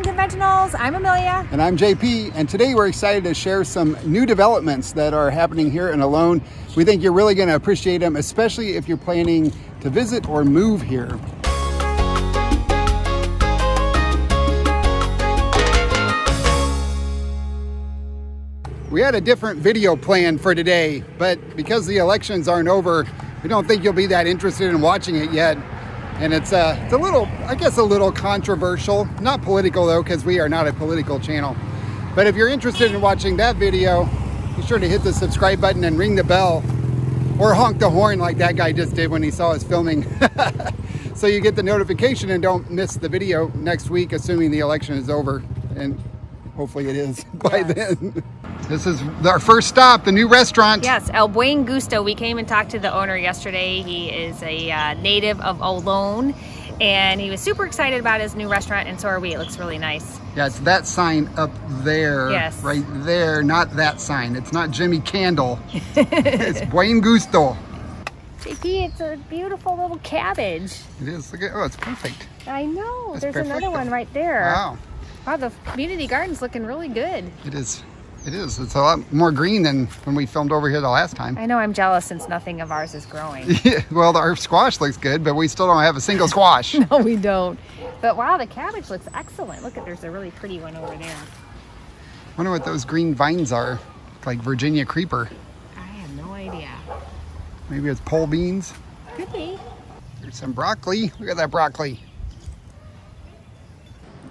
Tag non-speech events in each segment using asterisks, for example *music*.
Unconventionals. I'm Amelia. And I'm JP, and today we're excited to share some new developments that are happening here in Olón. We think you're really going to appreciate them, especially if you're planning to visit or move here. We had a different video plan for today, but because the elections aren't over, we don't think you'll be that interested in watching it yet. And it's, uh, it's a little, I guess a little controversial. Not political though, because we are not a political channel. But if you're interested in watching that video, be sure to hit the subscribe button and ring the bell or honk the horn like that guy just did when he saw us filming. *laughs* so you get the notification and don't miss the video next week, assuming the election is over. And hopefully it is *laughs* by Yes. then. This is our first stop, the new restaurant. Yes, El Buen Gusto. We came and talked to the owner yesterday. He is a uh, native of Olón, and he was super excited about his new restaurant, and so are we. It looks really nice. Yeah, it's that sign up there. Yes. Right there, not that sign. It's not Jimmy Candle. *laughs* it's Buen Gusto. JP, it's a beautiful little cabbage. It is. Look at, oh, it's perfect. I know. That's There's perfect. another one right there. Wow. Wow, the community garden's looking really good. It is. It is. It's a lot more green than when we filmed over here the last time. I know I'm jealous since nothing of ours is growing. *laughs* yeah, well, our squash looks good, but we still don't have a single squash. *laughs* no, we don't. But wow, the cabbage looks excellent. Look at there's a really pretty one over there. wonder what those green vines are. Like Virginia creeper. I have no idea. Maybe it's pole beans. Could be. There's some broccoli. Look at that broccoli.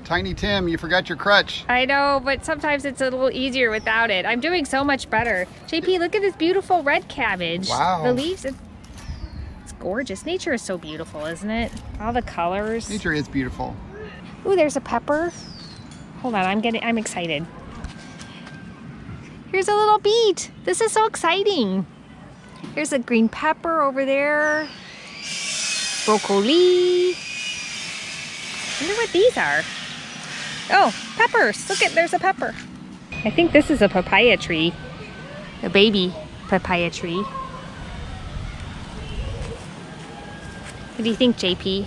Tiny Tim, you forgot your crutch. I know, but sometimes it's a little easier without it. I'm doing so much better. JP, look at this beautiful red cabbage. Wow. The leaves, it's gorgeous. Nature is so beautiful, isn't it? All the colors. Nature is beautiful. Ooh, there's a pepper. Hold on, I'm getting, I'm excited. Here's a little beet. This is so exciting. Here's a green pepper over there. Broccoli. wonder what these are. Oh, peppers. Look at, there's a pepper. I think this is a papaya tree. A baby papaya tree. What do you think, JP?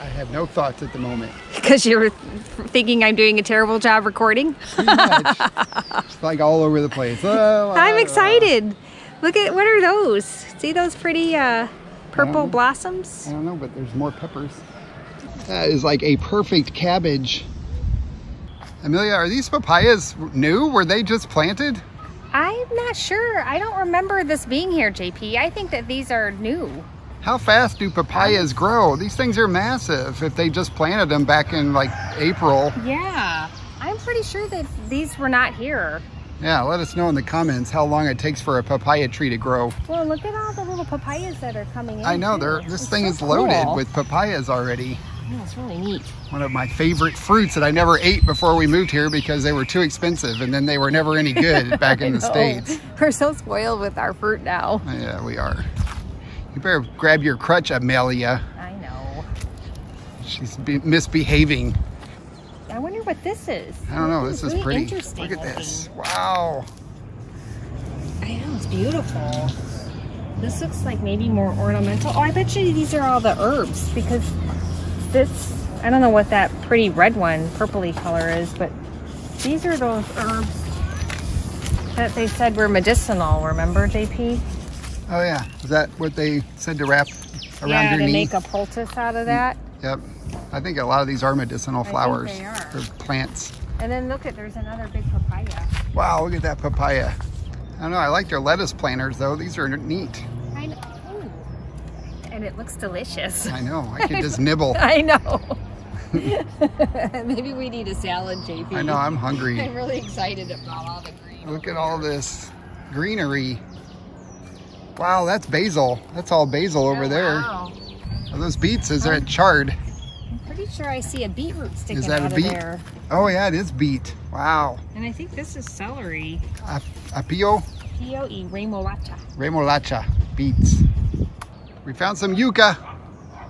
I have no thoughts at the moment. *laughs* Because you're thinking I'm doing a terrible job recording? It's like all over the place. Oh, I'm excited. Look at, what are those? See those pretty uh, purple blossoms? I don't know, but there's more peppers. That is like a perfect cabbage. Amelia, are these papayas new? Were they just planted? I'm not sure. I don't remember this being here, JP. I think that these are new. How fast do papayas grow? These things are massive if they just planted them back in like April. Yeah. I'm pretty sure that these were not here. Yeah, let us know in the comments how long it takes for a papaya tree to grow. Well, look at all the little papayas that are coming in. I know, they're, this It's thing so is loaded cool. with papayas already. Yeah, it's really neat. One of my favorite fruits that I never ate before we moved here because they were too expensive and then they were never any good *laughs* back in the know. States. We're so spoiled with our fruit now. Yeah, we are. You better grab your crutch, Amelia. I know. She's be- misbehaving. I wonder what this is. I don't know. This is really pretty. Interesting Look at looking. this. Wow. I know, it's beautiful. This looks like maybe more ornamental. Oh, I bet you these are all the herbs because this, I don't know what that pretty red one, purpley color is, but these are those herbs that they said were medicinal, remember, JP? Oh yeah. Is that what they said to wrap around yeah, your to knee? make a poultice out of that. Yep. I think a lot of these are medicinal flowers they are. or plants. And then look at, there's another big papaya. Wow, look at that papaya. I don't know. I like their lettuce planters though. These are neat. I know. Ooh. And it looks delicious. I know. I could just *laughs* nibble. I know. *laughs* Maybe we need a salad, JP. I know. I'm hungry. I'm really excited about all the green. Look at all this greenery. Wow, that's basil. That's all basil over Oh, there. Wow. Are those beets? Is that chard? I'm pretty sure I see a beetroot sticking Is that a out beet? of there. Oh yeah, it is beet. Wow. And I think this is celery. Ap- Apio Pio y remolacha. remolacha beets. We found some yucca,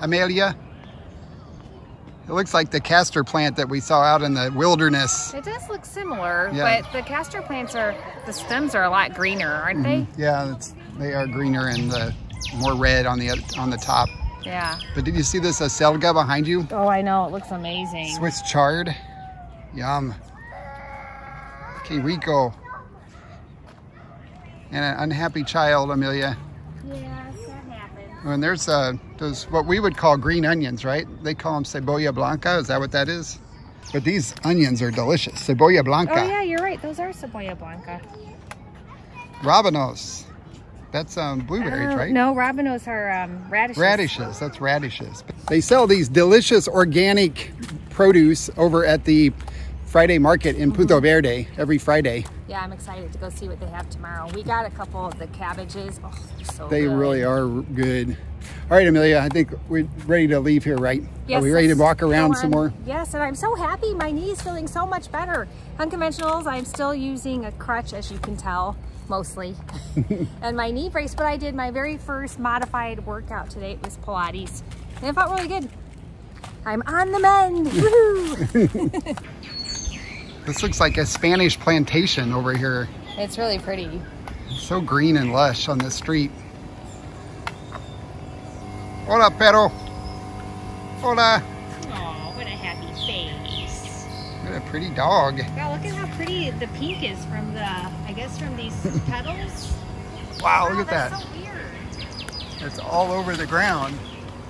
Amelia. It looks like the castor plant that we saw out in the wilderness. It does look similar, Yeah. but the castor plants are, the stems are a lot greener, aren't mm-hmm. they? Yeah, it's, they are greener and the more red on the on the top. Yeah. But did you see this acelga behind you? Oh, I know. It looks amazing. Swiss chard. Yum. Okay, Rico. And an unhappy child, Amelia. Yes, that happened. And there's uh, those what we would call green onions, right? They call them cebolla blanca. Is that what that is? But these onions are delicious. Cebolla blanca. Oh, yeah, you're right. Those are cebolla blanca. Rabanos. That's um, blueberries, Oh, right? No, rabanos are um, radishes. Radishes. That's radishes. They sell these delicious organic produce over at the Friday market in Punto Mm-hmm. Verde every Friday. Yeah, I'm excited to go see what they have tomorrow. We got a couple of the cabbages. Oh, they're so They good. really are good. All right, Amelia, I think we're ready to leave here, right? Yes, are we ready to walk around some more? Yes, and I'm so happy. My knee's feeling so much better. Unconventionals, I'm still using a crutch, as you can tell, mostly. *laughs* and my knee brace, but I did my very first modified workout today. It was Pilates, and it felt really good. I'm on the mend. *laughs* Woohoo! *laughs* This looks like a Spanish plantation over here. it's really pretty. It's so green and lush on this street. Hola, perro. Hola. Oh, what a happy face. What a pretty dog. Yeah, look at how pretty the pink is from the, I guess from these *laughs* petals. Wow, Wow, look at that. that's so weird. It's all over the ground.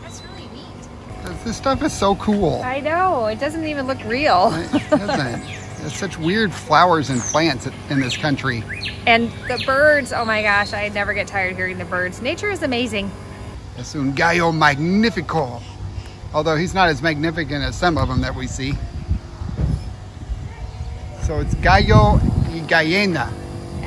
That's really neat. This- This stuff is so cool. I know, it doesn't even look real. It doesn't. *laughs* There's such weird flowers and plants in this country. And the birds, oh my gosh, I never get tired hearing the birds. Nature is amazing. Es un gallo magnifico. Although he's not as magnificent as some of them that we see. So it's gallo y gallina.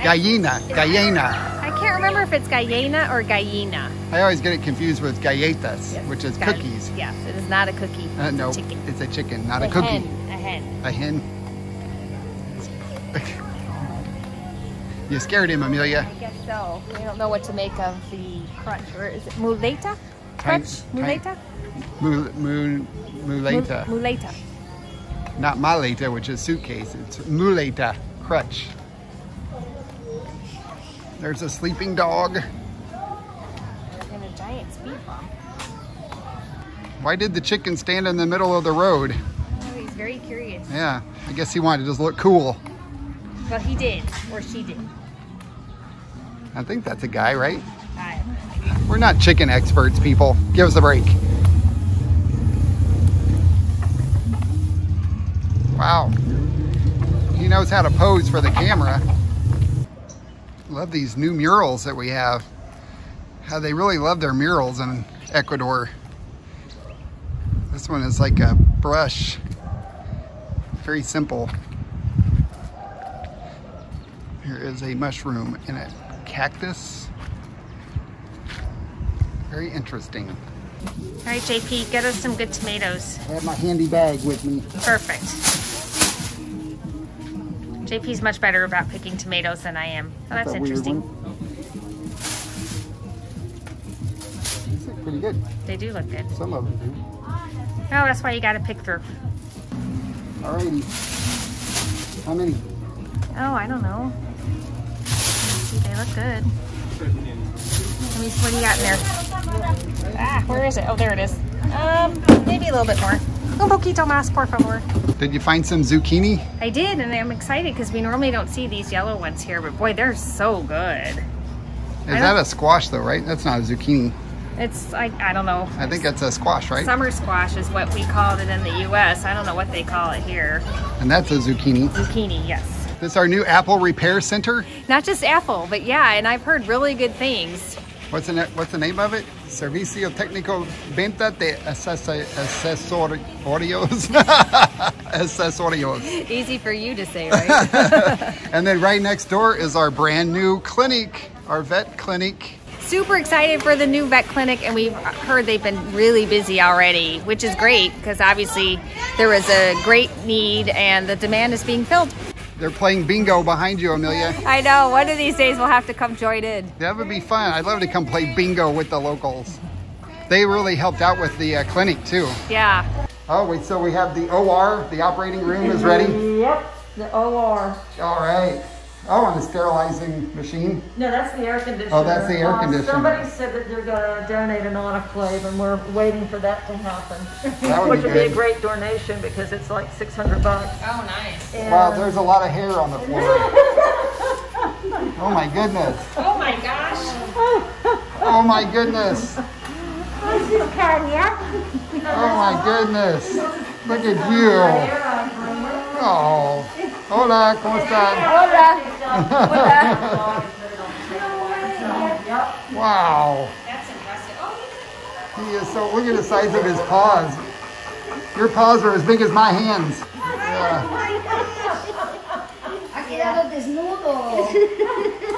Gallina, gallina. I can't remember if it's gallina or gallina. I always get it confused with galletas, which is cookies. Yes, it is not a cookie. Uh, no, it's a chicken, not a a cookie. hen. A hen. A hen. You scared him, Amelia. I guess so. We don't know what to make of the crutch. Or is it muleta? Crutch? Kind- Muleta? Mul- mul- muleta. Mul- Muleta. Not maleta, which is suitcase. It's muleta, crutch. There's a sleeping dog. And a giant speed bump. Why did the chicken stand in the middle of the road? Oh, he's very curious. Yeah, I guess he wanted to just look cool. Well, he did. Or she did. I think that's a guy, right? I, We're not chicken experts, people. Give us a break. Wow. He knows how to pose for the camera. Love these new murals that we have. How they really love their murals in Ecuador. This one is like a brush. Very simple. Here is a mushroom in a cactus. Very interesting. All right, JP, get us some good tomatoes. I have my handy bag with me. Perfect. JP's much better about picking tomatoes than I am. Oh, that's weird interesting. These look pretty good. They do look good. Some of them do. Oh, that's why you got to pick through. Alrighty. How many? Oh, I don't know. They look good. Let me see what do you got in there. Ah, where is it? Oh, there it is. Um, maybe a little bit more. Un poquito más, por favor. Did you find some zucchini? I did, and I'm excited because we normally don't see these yellow ones here, but boy, they're so good. Is that a squash though, right? That's not a zucchini. It's like, I don't know. I think that's a squash, right? Summer squash is what we called it in the U.S. I don't know what they call it here. And that's a zucchini. Zucchini, yes. This is our new Apple repair center. Not just apple, but yeah, and I've heard really good things. What's the what's the name of it? Servicio Técnico Venta de Accesorios. *laughs* Accesorios. Easy for you to say, right? *laughs* And then right next door is our brand new clinic, our vet clinic. Super excited for the new vet clinic, and we've heard they've been really busy already, which is great because obviously there is a great need and the demand is being filled. They're playing bingo behind you, Amelia. I know, one of these days we'll have to come join in. That would be fun. I'd love to come play bingo with the locals. They really helped out with the uh, clinic too. Yeah. Oh, wait, so we have the OR, the operating room is ready. Yep, the OR. All right. Oh, on the sterilizing machine. No, that's the air conditioner. Oh, that's the air Uh, conditioner. Somebody said that they're gonna donate an autoclave, and we're waiting for that to happen. That would *laughs* Which be would be a great donation because it's like six hundred bucks. Oh, nice. And Wow, there's a lot of hair on the *laughs* floor. oh my goodness. Oh my gosh. Oh my goodness. This is Kenya. Oh my goodness. Look at you. Oh. Hola, ¿cómo están? Wow. That's impressive. Oh, He is so, look at the size of his paws. Your paws are as big as my hands. Yeah. Ha quedado desnudo.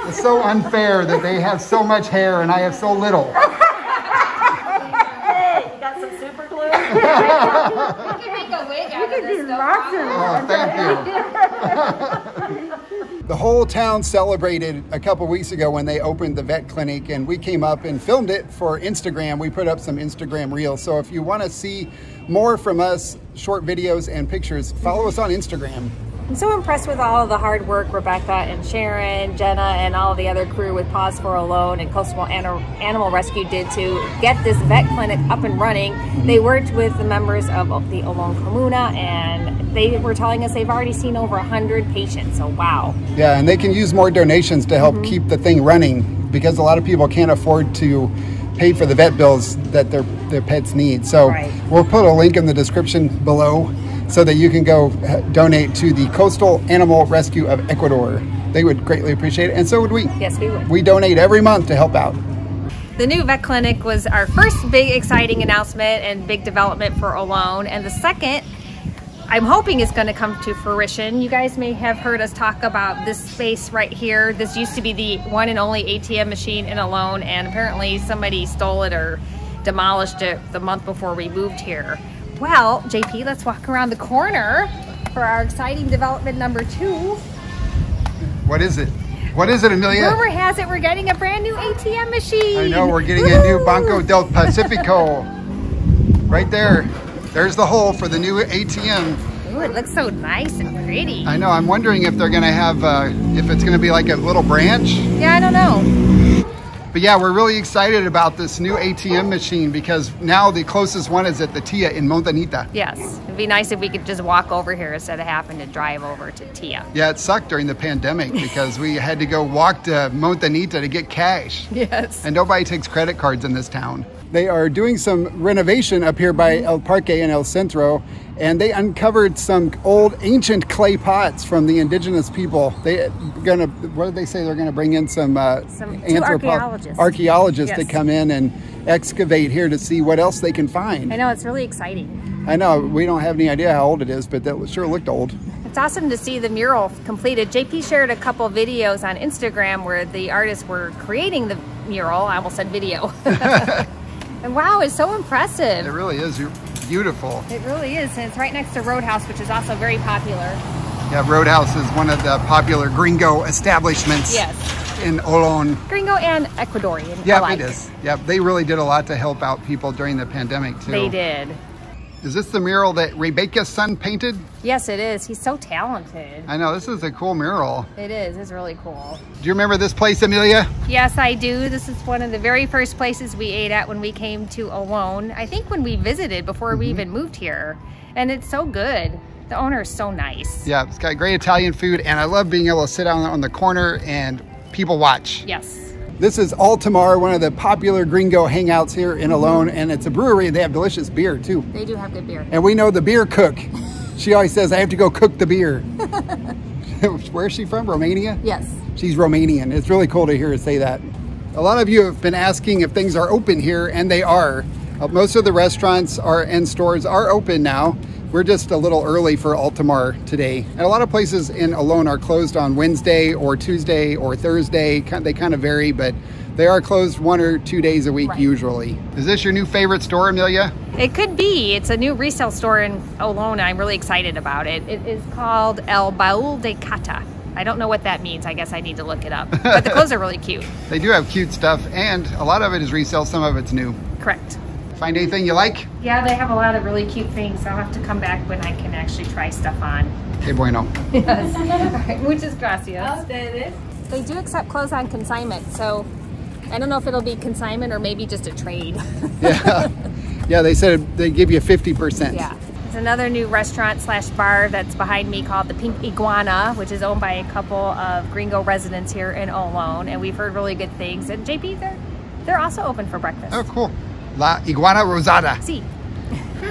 It's so unfair that they have so much hair and I have so little. *laughs* Hey, you got some super glue? *laughs* you can make a wig out of this, no problem. Oh, thank you. *laughs* the whole town celebrated a couple weeks ago when they opened the vet clinic, and we came up and filmed it for Instagram. We put up some Instagram reels. So if you want to see more from us, short videos and pictures, follow us on Instagram. I'm so impressed with all of the hard work Rebecca and Sharon, Jenna, and all the other crew with Paws for Olón and Coastal Ani- Animal Rescue did to get this vet clinic up and running. They worked with the members of the Olón Comuna and they were telling us they've already seen over 100 patients. So, wow. Yeah, and they can use more donations to help mm-hmm. keep the thing running because a lot of people can't afford to pay for the vet bills that their their pets need. So Right. we'll put a link in the description below so that you can go uh, donate to the Coastal Animal Rescue of Ecuador. They would greatly appreciate it, and so would we. Yes, we would. We donate every month to help out. The new vet clinic was our first big exciting announcement and big development for Olón. And the second, I'm hoping is going to come to fruition. You guys may have heard us talk about this space right here. This used to be the one and only ATM machine in Olón, and apparently somebody stole it or demolished it the month before we moved here. Well, JP, let's walk around the corner for our exciting development number two. What is it? What is it, Amelia? Rumor has it we're getting a brand new ATM machine. I know we're getting a new Banco *laughs* del Pacifico. Right there. There's the hole for the new ATM. Ooh, it looks so nice and pretty. I know. I'm wondering if they're going to have, uh, if it's going to be like a little branch. yeah, I don't know. But yeah, we're really excited about this new ATM machine because now the closest one is at the TIA in Montañita. Yes, it'd be nice if we could just walk over here instead of having to drive over to Tia. Yeah, it sucked during the pandemic *laughs* because we had to go walk to Montañita to get cash. Yes. And nobody takes credit cards in this town. They are doing some renovation up here by El Parque and El Centro, and they uncovered some old ancient clay pots from the indigenous people. They gonna what did they say? They're gonna bring in some uh, Some- archaeologists. archaeologists to come in and excavate here to see what else they can find. I know, it's really exciting. I know we don't have any idea how old it is, but that sure looked old. It's awesome to see the mural completed. JP shared a couple videos on Instagram where the artists were creating the mural. I almost said video. *laughs* *laughs* and wow, it's so impressive. It really is beautiful. It really is. And it's right next to Roadhouse, which is also very popular. Yeah, Roadhouse is one of the popular gringo establishments Yes. in Olón. Gringo and Ecuadorian. Yeah, alike. it is. Yeah, they really did a lot to help out people during the pandemic too. They did. Is this the mural that Rebecca's son painted? Yes, it is. He's so talented. I know, this is a cool mural. It is. It's really cool. Do you remember this place, Amelia? Yes, I do. This is one of the very first places we ate at when we came to Olón. I think when we visited before we mm-hmm. even moved here. And it's so good. The owner is so nice. Yeah, it's got great Italian food, and I love being able to sit down on the corner and people watch. Yes. This is Altamar, one of the popular gringo hangouts here in Olón, and it's a brewery. They have delicious beer too. They do have good beer. And we know the beer cook. *laughs* She always says, I have to go cook the beer. *laughs* Where's she from? Romania? Yes. She's Romanian. It's really cool to hear her say that. A lot of you have been asking if things are open here, and they are. Uh, Most of the restaurants are and stores are open now. We're just a little early for Altamar today. And a lot of places in Olón are closed on Wednesday or Tuesday or Thursday. They kind of vary, but they are closed one or two days a week Right. usually. Is this your new favorite store, Amelia? It could be. It's a new resale store in Olona. I'm really excited about it. It is called El Baul de Cata. I don't know what that means. I guess I need to look it up. But the clothes are really cute. *laughs* They do have cute stuff, and a lot of it is resale, some of it's new. Correct. Find anything you like? Yeah, they have a lot of really cute things. I'll have to come back when I can actually try stuff on. Que bueno. *laughs* Yes. All right, muchas gracias. They do accept clothes on consignment, so I don't know if it'll be consignment or maybe just a trade. *laughs* Yeah. yeah, they said they give you 50%. yeah. There's another new restaurant slash bar that's behind me called the Pink Iguana, which is owned by a couple of Gringo residents here in Olón, and we've heard really good things. And JP, they're they're also open for breakfast. Oh, cool. La Iguana Rosada. See,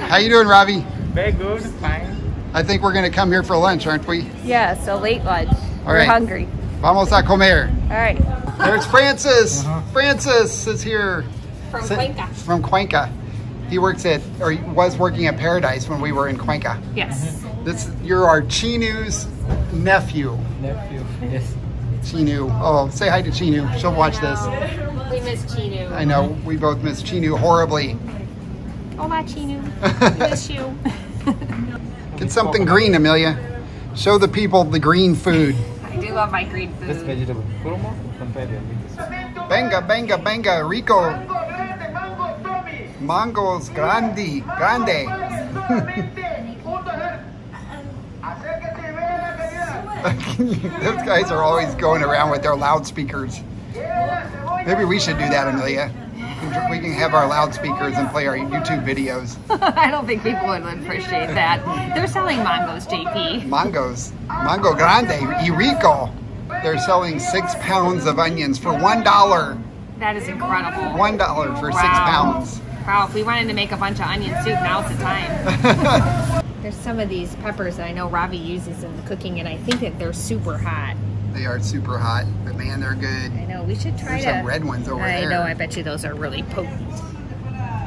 How you doing, Ravi? Very good, fine. I think we're going to come here for lunch, aren't we? yeah, so late lunch. We're right. hungry. Vamos a comer. All right, There's Francis. Uh-huh. Francis is here. from Sa- Cuenca. From Cuenca. He works at, or he was working at Paradise when we were in Cuenca. Yes. This, you're our Chinu's nephew. Nephew, yes. Chinu. Oh, say hi to Chinu. She'll watch this. We miss Chinu. I know we both miss Chinu horribly. Oh, my Chinu. *laughs* We miss you. *laughs* Get something green, Amelia. Show the people the green food. I do love my green food. This food. vegetable. Kurumo, compare Benga, benga, benga, rico. Mangos grande, grande. *laughs* *laughs* Those guys are always going around with their loudspeakers. Maybe we should do that, Amelia. We can have our loudspeakers and play our YouTube videos. *laughs* I don't think people would appreciate that. They're selling mangos, JP. Mangos, mango grande, y rico. They're selling six pounds of onions for one dollar. That is incredible. One dollar for six pounds. Wow, if we wanted to make a bunch of onion soup, now's the time. *laughs* There's some of these peppers that I know Ravi uses in the cooking, and I think that they're super hot. They are super hot, but man, they're good. I know, we should try There's to... some red ones over I there. know, I bet you those are really potent.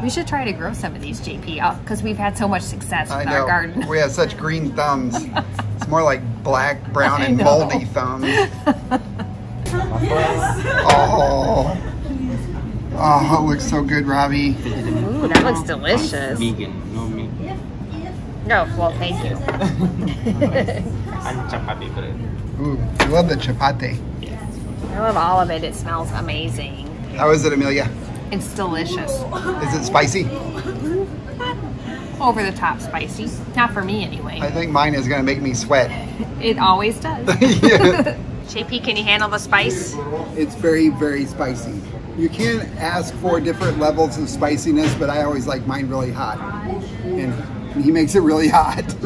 We should try to grow some of these, JP, because uh, we've had so much success I with know. our garden. We have such green thumbs. it's more like black, brown, *laughs* and moldy thumbs. *laughs* oh. Oh, it looks so good, Robbie. Ooh, that looks delicious. Vegan, no meat. No, well, thank you. *laughs* And chapati bread. Ooh, I love the chapati. I love all of it. It smells amazing. How is it, Amelia? It's delicious. Is it spicy? Over the top spicy. Not for me, anyway. I think mine is going to make me sweat. *laughs* It always does. *laughs* Yeah. JP, can you handle the spice? It's very, very spicy. You can ask for different levels of spiciness, but I always like mine really hot. And he makes it really hot. *laughs*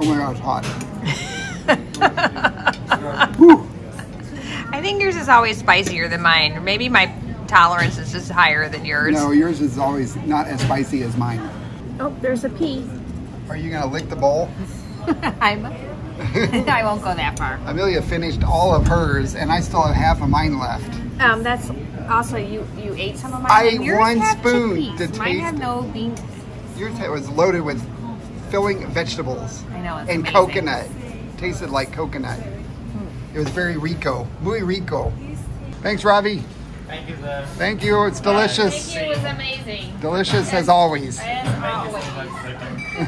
oh my gosh, hot. *laughs* I think yours is always spicier than mine. Or maybe my tolerance is just higher than yours. No, yours is always not as spicy as mine. Oh, there's a pea. Are you gonna lick the bowl? *laughs* I'm. I won't go that far. Amelia finished all of hers, and I still have half of mine left. Um, that's also you. You ate some of mine. I ate yours one spoon chickpeas. to Mine taste have it. no beans. Yours was loaded with filling vegetables. I know, it's and amazing. coconut. Tasted like coconut. Hmm. It was very rico, muy rico. Thanks, Ravi. Thank you, sir. Thank you. It's delicious. Thank you. It was amazing. Delicious as always. As always.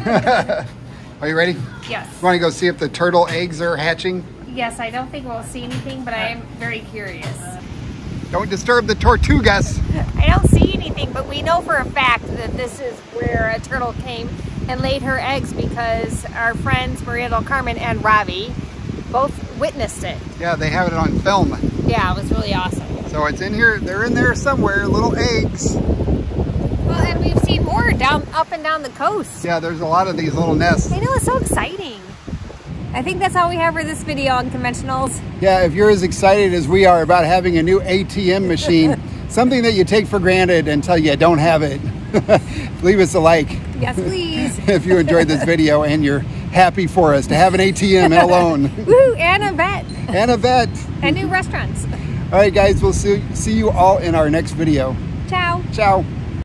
*laughs* Are you ready? Yes. You want to go see if the turtle eggs are hatching? Yes. I don't think we'll see anything, but I am very curious. Don't disturb the tortugas. I don't see anything, but we know for a fact that this is where a turtle came and laid her eggs because our friends Maria del Carmen and Ravi both witnessed it. Yeah, they have it on film. Yeah, it was really awesome. So it's in here. They're in there somewhere. Little eggs. Well, and we've seen more down up and down the coast. Yeah, there's a lot of these little nests. I know it's so exciting. I think that's all we have for this video Unconventionals. Yeah, if you're as excited as we are about having a new ATM machine, *laughs* something that you take for granted until you don't have it, *laughs* leave us a like Yes, please. *laughs* if you enjoyed this video and you're happy for us to have an ATM alone Woo! And a vet and a vet. and new restaurants. All right, guys, we'll see, see you all in our next video. Ciao. Ciao.